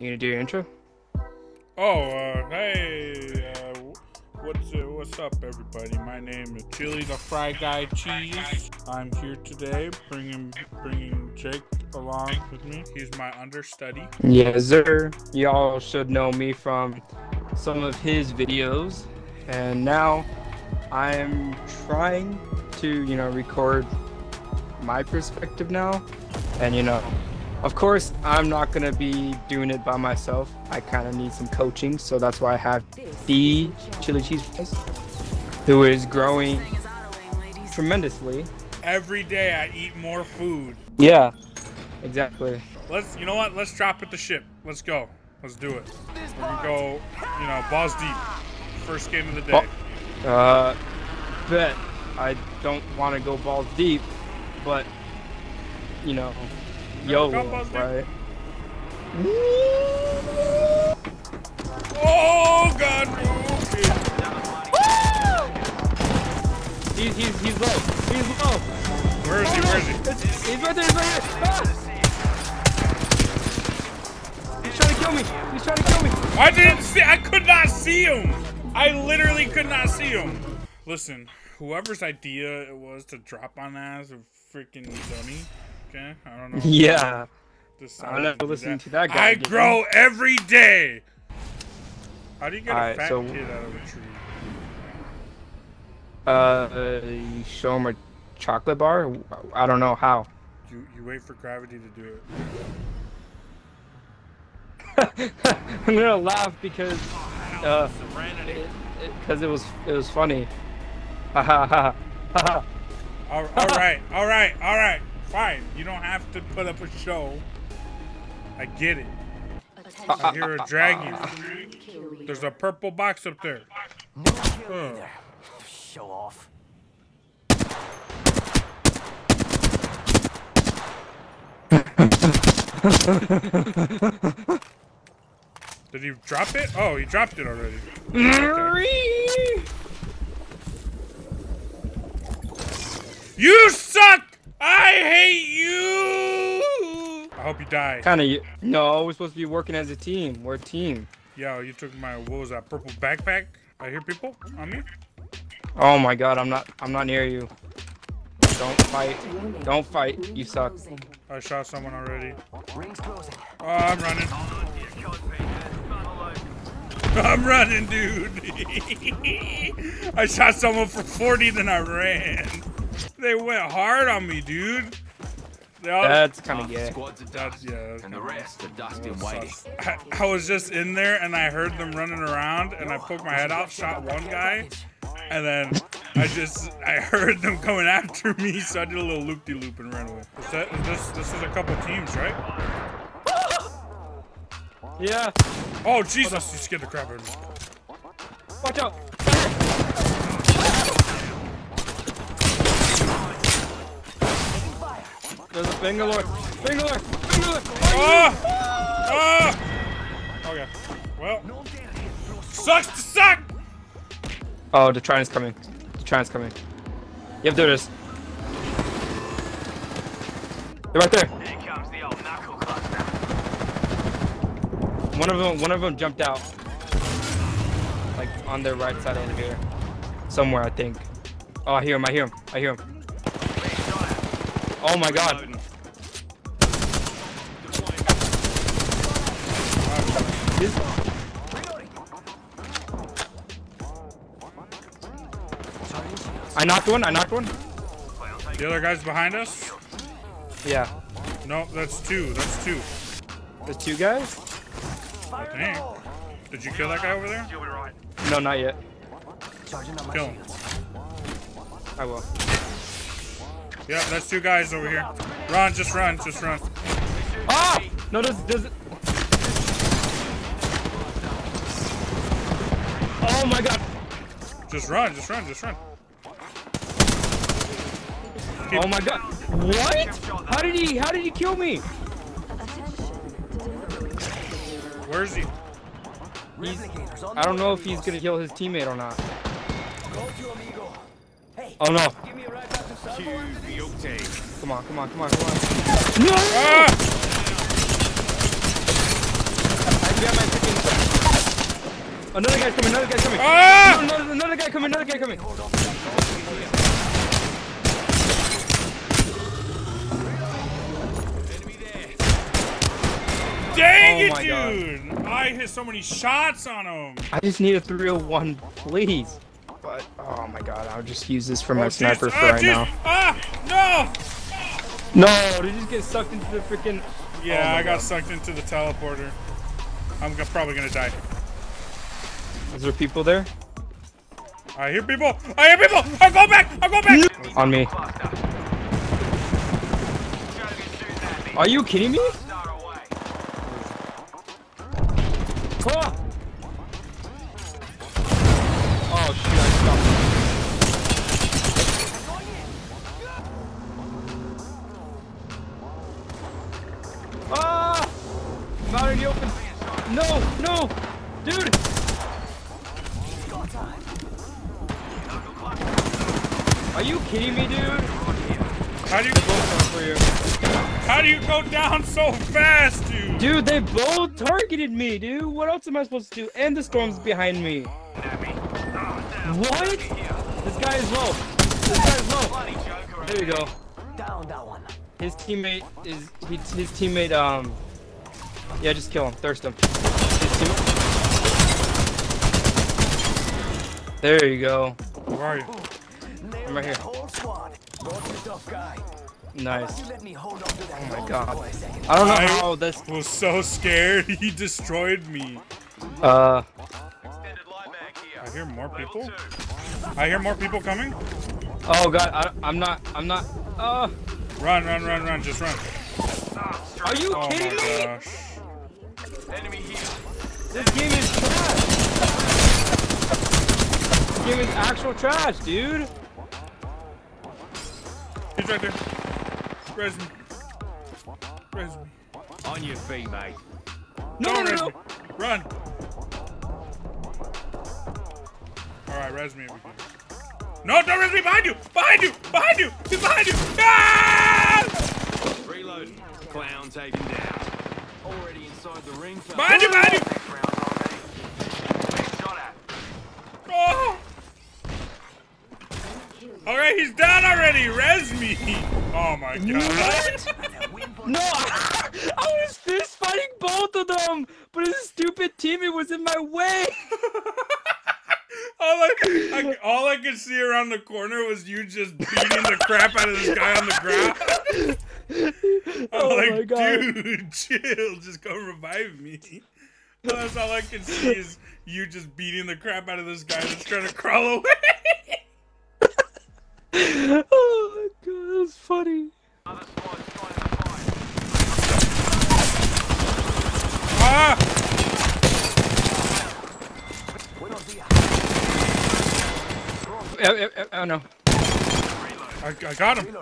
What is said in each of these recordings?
You gonna do your intro? Oh, uh, hey, uh, what's uh, what's up, everybody? My name is Chili the Fry Guy Cheese. I'm here today, bringing bringing Jake along with me. He's my understudy. Yes, sir. Y'all should know me from some of his videos, and now I'm trying to, you know, record my perspective now, and you know, of course, I'm not gonna be doing it by myself. I kind of need some coaching, so that's why I have the chili cheese fries, who is growing tremendously. Every day I eat more food. Yeah, exactly. Let's, you know what? Let's drop at the ship. Let's go. Let's do it. We're gonna go, you know, balls deep. First game of the day. Uh, bet I don't want to go balls deep, but you know, yo, right? Oh God! Okay. He's he's he's low. He's low. Where is he? Where is he? It's- he's right there. He's right here. Ah! He's trying to kill me. He's trying to kill me. I didn't see. I could not see him. I literally could not see him. Listen, whoever's idea it was to drop on as a freaking dummy. Okay, I don't know. Yeah. I'm not do listening to that guy I again. grow every day. How do you get a Alright, fat so- kid out of a tree? Uh, you show him a chocolate bar. I don't know how. You you wait for gravity to do it. I'm gonna laugh because uh, because it, was it was funny. Ha ha ha ha ha. All, all right, all right, all right. Fine. You don't have to put up a show. I get it. I hear a dragon. There's a purple box up there. Huh. Show off. Did he drop it? Oh, he dropped it already. You suck! I hate you! I hope you die. Kind of. No, we're supposed to be working as a team. We're a team. Yo, you took my, what was that, purple backpack? I hear people on me? Oh my god, I'm not. I'm not near you. Don't fight. Don't fight. You suck. I shot someone already. Oh, I'm running. I'm running, dude. I shot someone for 40, then I ran. They went hard on me, dude. They That's kind of gay. Squads are that's, yeah. that's and the rest are dust and waiting. I, I was just in there and I heard them running around and I poked my head out, shot one guy, and then I just I heard them coming after me, so I did a little loop de loop and ran away. Is that, is this this is a couple teams, right? Yeah. Oh Jesus! You scared the crap out of me. Watch out. There's a Bangalore. Bangalore. Bangalore. Oh! Oh! Okay. Well, sucks to suck. Oh, the Trident's coming. The Trident's coming. Yep, there it is. They're right there. Here comes the old knuckle. One of them. One of them jumped out. Like on their right side over here. Somewhere, I think. Oh, I hear him. I hear him. I hear him. Oh my god. I knocked one. I knocked one. The other guy's behind us. Yeah. No, that's two. That's two. There's two guys. Oh, I think. Did you kill that guy over there? You'll be right. No, not yet. Kill him. I will. Yeah, that's two guys over here. Run, just run, just run. Ah! No, does does. Oh my god. Just run, just run, just run. Oh my god. What? How did he? How did he kill me? Where is he? He's, I don't know if he's gonna kill his teammate or not. Go to amigo. Hey, Oh no. give me a ride back to Salvo after. Come on, come on, come on, come on. No! Ah! Another guy's coming. Another guy's coming. Ah! Another, another guy coming. Another guy coming. Dang Oh it, my God. dude! I hit so many shots on him. I just need a 301, please. But oh my god, I'll just use this for my Oh, sniper jeez. for Ah, right jeez. now. Ah, No, did you just get sucked into the freaking? Yeah, Oh I got God. sucked into the teleporter. I'm probably gonna die. Is there people there? I hear people! I hear people! I go back! I go back! On me. Cluster. Trying to get shooting at me. Are you kidding me? Start away. Oh dude. Are you kidding me, dude? How do you For you. how do you go down so fast, dude? Dude, they both targeted me, dude. What else am I supposed to do? And the storm's behind me. What? This guy is low. This guy is low. There you go. Down that one. His teammate is he, his teammate. Um, yeah, just kill him. Thirst him. His team- There you go. Where are you? Nailed right here. that whole squad. Got you, tough guy. Nice. You let me hold on to that Oh my god. for a second. I don't know I- how this. Was so scared. He destroyed me. Uh, Extended light mag here. I hear more people. I hear more people coming. oh god, I, I'm not. I'm not. Uh, Run, run, run, run! Just run! Are you Oh kidding me? gosh! Enemy here. This game is trash. This game is actual trash, dude. He's right there. Res me. Res me. On your feet, mate. No, no, no, no. Run! Alright, res me if you can. No, don't res me! Behind you! Behind you! Behind you! He's behind you! Ah! Reloading. Clown taken down. Already inside the ring. fella. Behind you! Behind you! Next round's on me. Being shot at. Oh! Alright, he's down already! Res me! Oh my god. No, I, was fist fighting both of them, but his stupid teammate was in my way. all, I, I, all I could see around the corner was you just beating the crap out of this guy on the ground. I'm Oh like, my God. dude, chill, just come revive me. That's all I can see is you just beating the crap out of this guy that's trying to crawl away. oh my god, that was funny. Other squads joining the ah! Uh, oh no. I, I got him.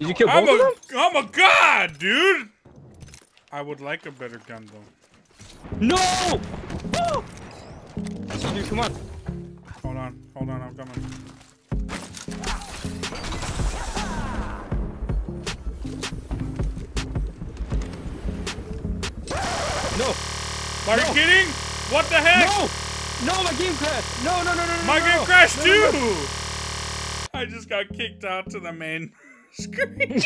Did you kill I'm both a, of them? I'm a god, dude. I would like a better gun though. No! Oh! Dude, come on. Hold on, hold on, I'm coming. No! Are you kidding? What the heck? No! No, my game crashed! No, no, no, no, no! My no, game no. crashed No, too! no, no. I just got kicked out to the main screen.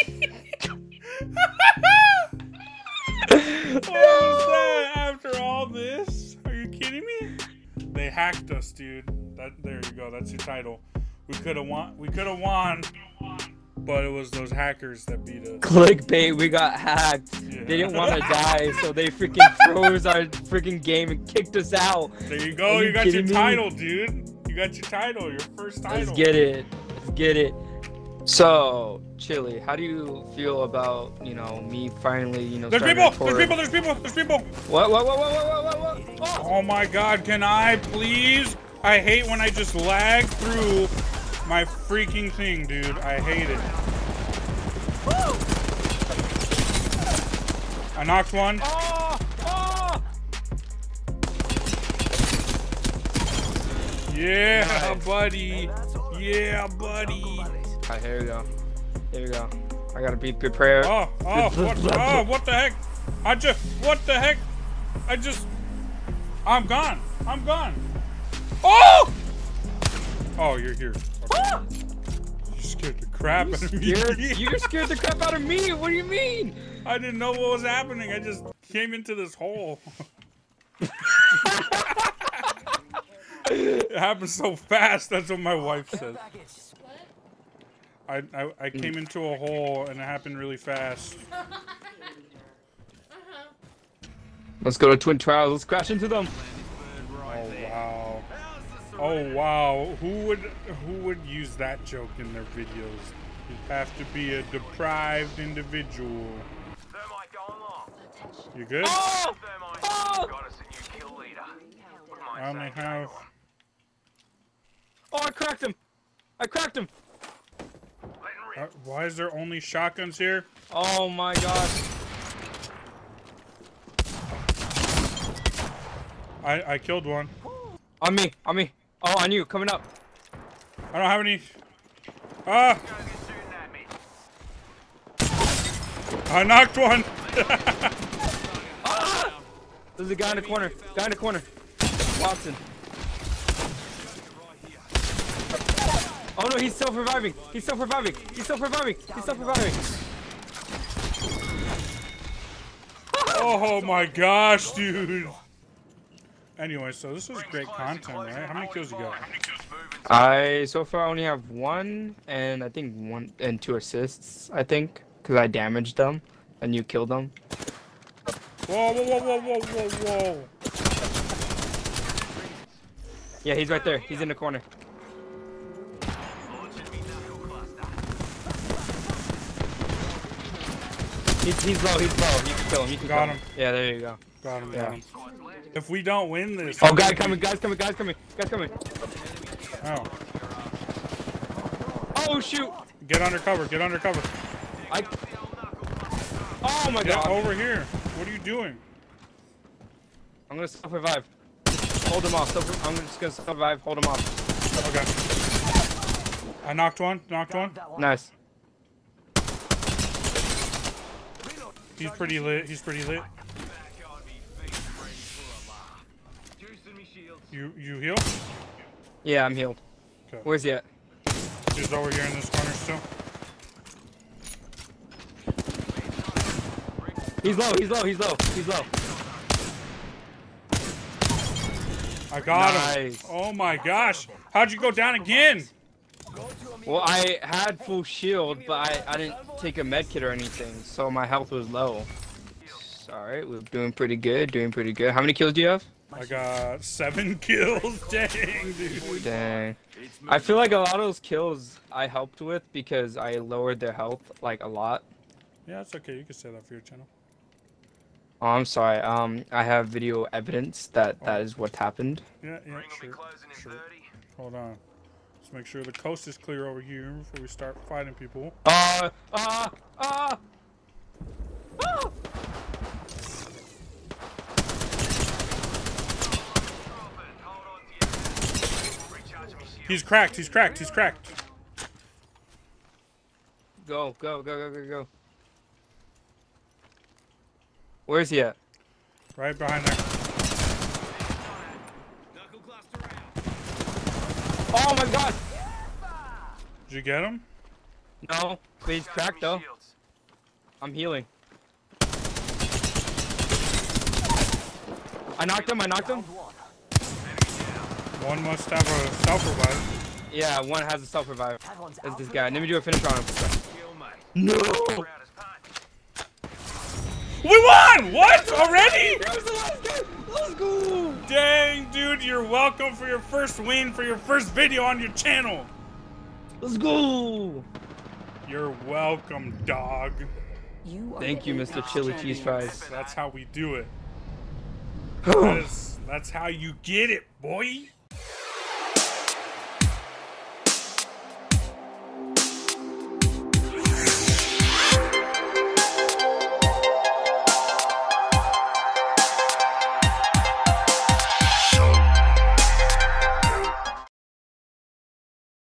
what was that? After all this? Are you kidding me? They hacked us, dude. That there you go. That's your title. We could have won. We could have won, but it was those hackers that beat us. Clickbait, we got hacked. Yeah. They didn't want to die, so they freaking froze our freaking game and kicked us out. There you go. You, you got your me? title, dude. You got your title. Your first title. Let's get it. Let's get it. So, Chili, how do you feel about, you know, me finally, you know, There's people. There's people. There's people. There's people. What, what, what, what, what, what, what, what? Oh! Oh my god, can I please? I hate when I just lag through my freaking thing, dude. I hate it. I knocked one. Oh! Oh! Yeah, Nice. buddy. Yeah, buddy. Alright, here we go. Here we go. I gotta be prepared. Oh, oh, what, oh, what the heck? I just, what the heck? I just, I'm gone. I'm gone. Oh! Oh, you're here. Okay. You scared the crap out of me. You're, you're scared the crap out of me. What do you mean? I didn't know what was happening. I just came into this hole. it happened so fast. That's what my wife said. I, I, I came into a hole and it happened really fast. Let's go to Twin Trials. Let's crash into them. Oh wow. Who would who would use that joke in their videos? You have to be a deprived individual. Thermite going long. You good? Oh! Oh! got us a new kill leader. Wouldn't mind I only saying have Oh, I cracked him. I cracked him. Uh, why is there only shotguns here? Oh my god. I I killed one. On me. On me. Oh, on you. Coming up. I don't have any. Ah! Guys are shooting at me. I knocked one. There's a guy in the corner. Guy in the corner. Wattson. Oh no, he's still surviving. He's still surviving. He's still surviving. He's still surviving. Oh my gosh, dude. Anyway, so this was great content, right? How many kills you got? I so far only have one and I think one and two assists. I think because I damaged them and you killed them. Whoa, whoa, whoa, whoa, whoa, whoa, whoa. Yeah, he's right there. He's in the corner. Launching me knuckle cluster. He's he's low. He's low. You can kill him. You can Got kill him. Yeah, there you go. Got him, Yeah. got him. If we don't win this. Oh, guy coming. Guys coming. Guys coming. Guys coming. Oh. Oh shoot. Get under cover, get under cover. I. Oh my Get god. over here. What are you doing? I'm gonna self revive. Hold him off. Self- I'm just gonna survive. Hold him off. Okay. I knocked one, knocked one. Nice. He's pretty lit, he's pretty lit. Back on me feet, ready for a laugh. Juicing me shields. You you heal? Yeah, I'm healed. Okay. Where's he at? He's over here in this corner still. He's low. He's low. He's low. He's low. I got him. Oh my gosh. How'd you go down again? Well, I had full shield, but I, I didn't take a med kit or anything, so my health was low. Alright, we're doing pretty good, doing pretty good. How many kills do you have? I got seven kills. Dang, dude. Dang. I feel like a lot of those kills I helped with because I lowered their health, like, a lot. Yeah, it's okay. You can say that for your channel. Oh, I'm sorry. Um, I have video evidence that that is what happened. Yeah, yeah, Ring will be sure. sure. Hold on. Let's make sure the coast is clear over here before we start fighting people. Uh, uh, uh! Ah! Dropping. Hold on to your Recharging me shields. He's cracked, he's cracked, he's cracked. Go, go, go, go, go, go. Where's he at? Right behind there. Knuckle cluster out. Oh my god! Did you get him? No, but he's cracked though. I'm healing. I knocked him, I knocked him. One must have a self revive. Yeah, one has a self revive. That's this guy. Let me do a finish on him. No! Proud as punch. We won! What? Already? That was the last guy! Let's go! Dang, dude, you're welcome for your first win for your first video on your channel. Let's go! You're welcome, dog. You Thank you, Mr. Chili Cheese Fries. That's how we do it. That is, that's how you get it, boy.